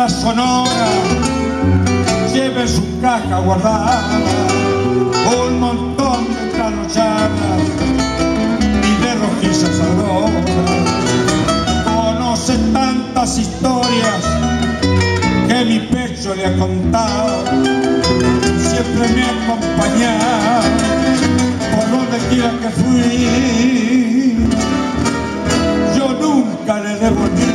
una sonora. Lleve su caja guardada un montón de trasnochadas y de rojizas auroras conoce tantas historias que mi pecho le ha contado. Siempre me ha acompañado por donde quiera que fui. Yo nunca le debo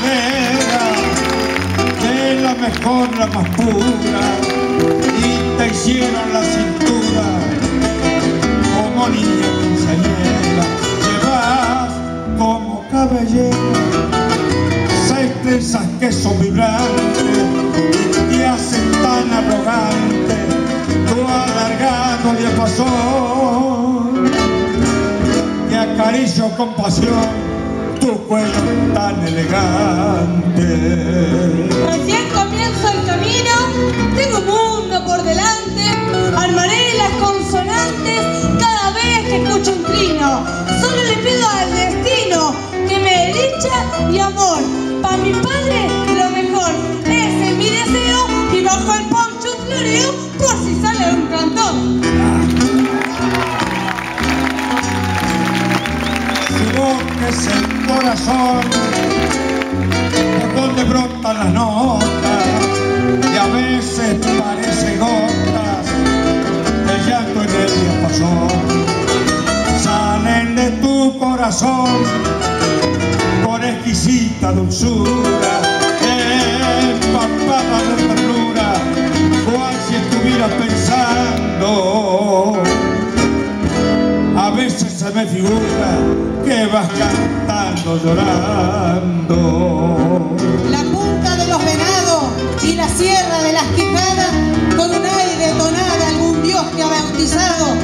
de la mejor, la más pura, y te hicieron la cintura como niña quinceañera. Llevas como cabellera seis trenzas que son vibrantes y te hacen tan arrogante tu alargado diapasón que acaricio con pasión tu tan elegante. Recién comienzo el camino, tengo un mundo por delante, armaré las consonantes cada vez que escucho un trino. Solo le pido al destino que me dicha y amor. Para mi es el corazón por donde brotan las notas y a veces parece gotas de llanto en el diapasón. Salen de tu corazón con exquisita dulzura, empapada de ternura, cual si estuviera pensando. A veces se me figura que vas llorando. La punta de los venados y la sierra de las quijadas, con un aire tonada algún dios te ha bautizado.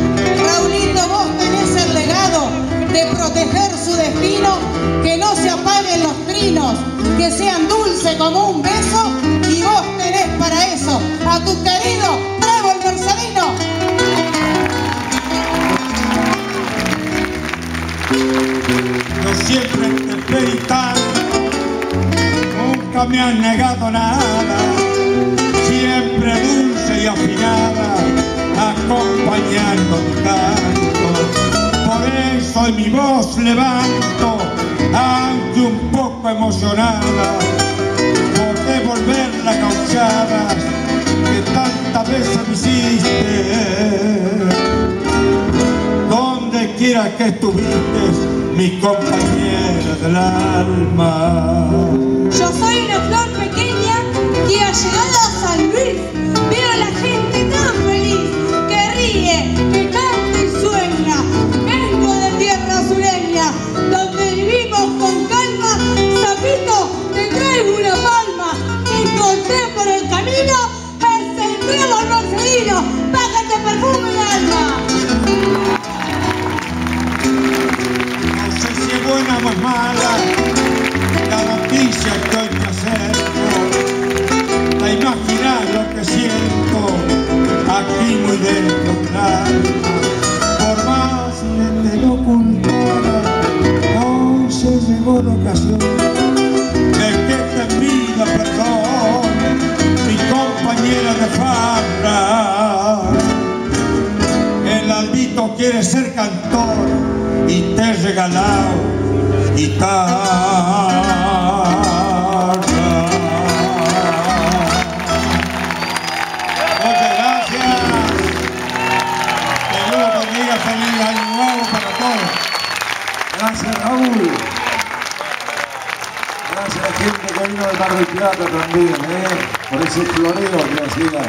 Raulito, vos tenés el legado de proteger su destino, que no se apaguen los trinos, que sean dulces como un beso, y vos tenés para eso a tu me han negado nada, siempre dulce y afinada, acompañando tu canto. Por eso hoy mi voz levanto, aunque un poco emocionada, por devolver las causadas que tantas veces me hiciste donde quiera que estuviste, mi compañera del alma. Que ha del alma. Por más que te lo ocultara, hoy se llegó la ocasión de que te pida perdón, mi compañera de farra. El Albito quiere ser cantor y te he regalado guitarra. Gracias Raúl. Gracias a la gente que vino de Mar del también, ¿eh? por ese floreo que hacía.